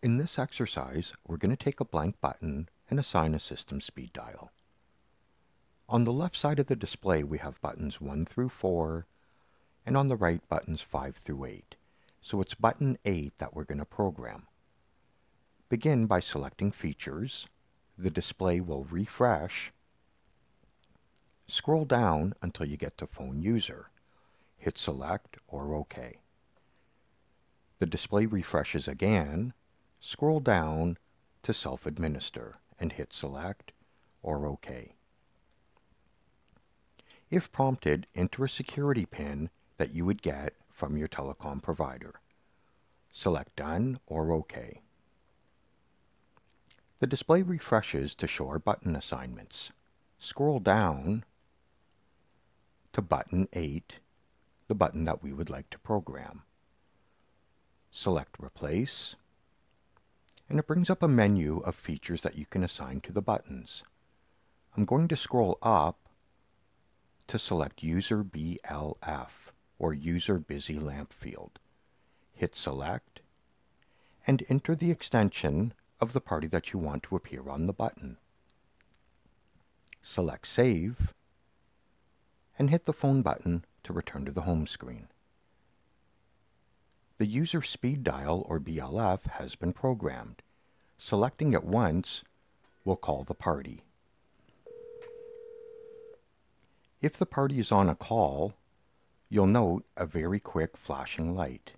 In this exercise, we're going to take a blank button and assign a system speed dial. On the left side of the display we have buttons 1 through 4, and on the right buttons 5 through 8. So it's button 8 that we're going to program. Begin by selecting Features. The display will refresh. Scroll down until you get to Phone User. Hit Select or OK. The display refreshes again. Scroll down to Self-Administer and hit Select or OK. If prompted, enter a security PIN that you would get from your telecom provider. Select Done or OK. The display refreshes to show our button assignments. Scroll down to button 8, the button that we would like to program. Select Replace, and it brings up a menu of features that you can assign to the buttons. I'm going to scroll up to select User BLF or User Busy Lamp field. Hit Select and enter the extension of the party that you want to appear on the button. Select Save and hit the phone button to return to the home screen. The user speed dial or BLF has been programmed. Selecting it once will call the party. If the party is on a call, you'll note a very quick flashing light.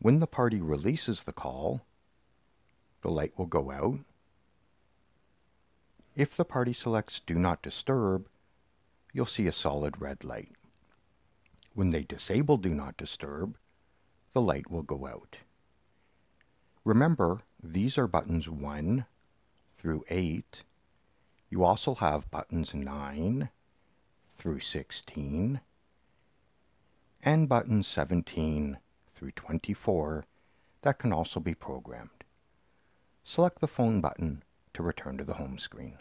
When the party releases the call, the light will go out. If the party selects Do Not Disturb, you'll see a solid red light. When they disable Do Not Disturb, the light will go out. Remember, these are buttons 1 through 8. You also have buttons 9 through 16 and buttons 17 through 24 that can also be programmed. Select the phone button to return to the home screen.